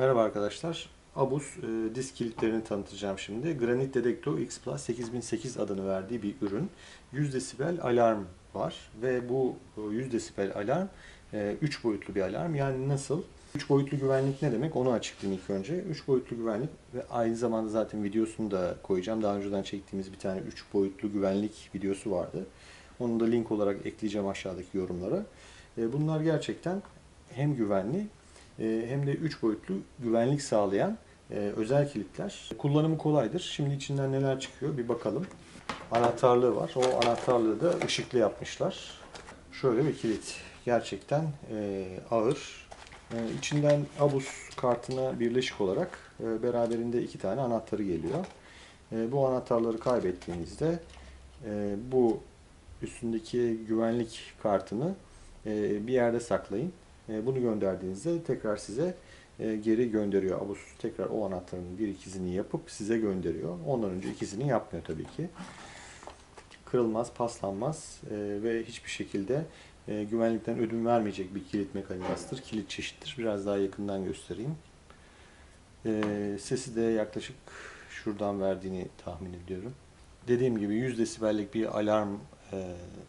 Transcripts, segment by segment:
Merhaba arkadaşlar. Abus e, disk kilitlerini tanıtacağım şimdi. Granit Dedecto X Plus 8008 adını verdiği bir ürün. 100 desibel alarm var ve bu e, 100 desibel alarm 3 boyutlu bir alarm. Yani nasıl? 3 boyutlu güvenlik ne demek onu açıklayayım ilk önce. 3 boyutlu güvenlik ve aynı zamanda zaten videosunu da koyacağım. Daha önceden çektiğimiz bir tane 3 boyutlu güvenlik videosu vardı. Onu da link olarak ekleyeceğim aşağıdaki yorumlara. E, Bunlar gerçekten hem güvenli e, hem de 3 boyutlu güvenlik sağlayan e, özel kilitler. Kullanımı kolaydır. Şimdi içinden neler çıkıyor bir bakalım. Anahtarlığı var. O anahtarlığı da ışıklı yapmışlar. Şöyle bir kilit. Gerçekten e, ağır. E, içinden Abus kartına birleşik olarak beraberinde iki tane anahtarı geliyor. Bu anahtarları kaybettiğinizde bu üstündeki güvenlik kartını bir yerde saklayın. E, Bunu gönderdiğinizde tekrar size e, geri gönderiyor. Abus tekrar o anahtarın bir ikizini yapıp size gönderiyor. Ondan önce ikisini yapmıyor tabii ki. Kırılmaz, paslanmaz e, ve hiçbir şekilde güvenlikten ödün vermeyecek bir kilit mekanizmasıdır. Kilit çeşittir. Biraz daha yakından göstereyim. Sesi de yaklaşık şuradan verdiğini tahmin ediyorum. Dediğim gibi 100 desibellik bir alarm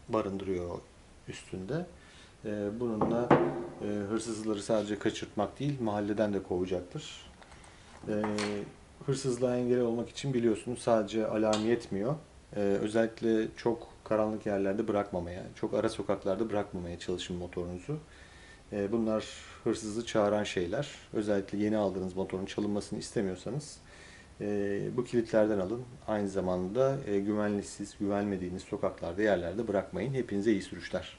barındırıyor üstünde. E, Bununla e, hırsızları sadece kaçırtmak değil, mahalleden de kovacaktır. E, Hırsızlığa engel olmak için biliyorsunuz sadece alarm yetmiyor. E, Özellikle çok karanlık yerlerde bırakmamaya, çok ara sokaklarda bırakmamaya çalışın motorunuzu. E, Bunlar hırsızı çağıran şeyler. Özellikle yeni aldığınız motorun çalınmasını istemiyorsanız e, bu kilitlerden alın. Aynı zamanda e, güvenlisiz, güvenmediğiniz sokaklarda, yerlerde bırakmayın. Hepinize iyi sürüşler.